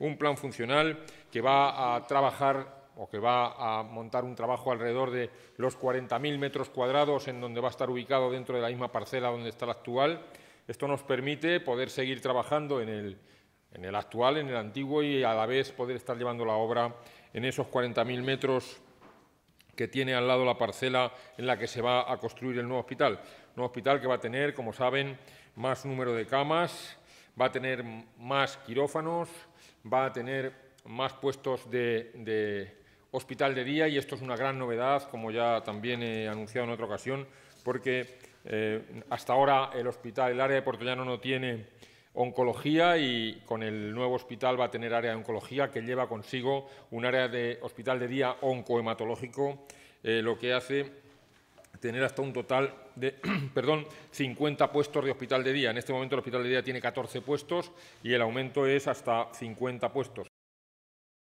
un plan funcional que va a trabajar o que va a montar un trabajo alrededor de los 40.000 metros cuadrados en donde va a estar ubicado dentro de la misma parcela donde está la actual. Esto nos permite poder seguir trabajando en el, en el actual, en el antiguo y a la vez poder estar llevando la obra en esos 40.000 metros que tiene al lado la parcela en la que se va a construir el nuevo hospital. Un nuevo hospital que va a tener, como saben, más número de camas, va a tener más quirófanos, va a tener más puestos de, hospital de día y esto es una gran novedad, como ya también he anunciado en otra ocasión, porque eh, hasta ahora el hospital, el área de Puerto Llano no tiene oncología y con el nuevo hospital va a tener área de oncología que lleva consigo un área de hospital de día oncohematológico, eh, lo que hace tener hasta un total de perdón, 50 puestos de hospital de día. En este momento el hospital de día tiene 14 puestos y el aumento es hasta 50 puestos.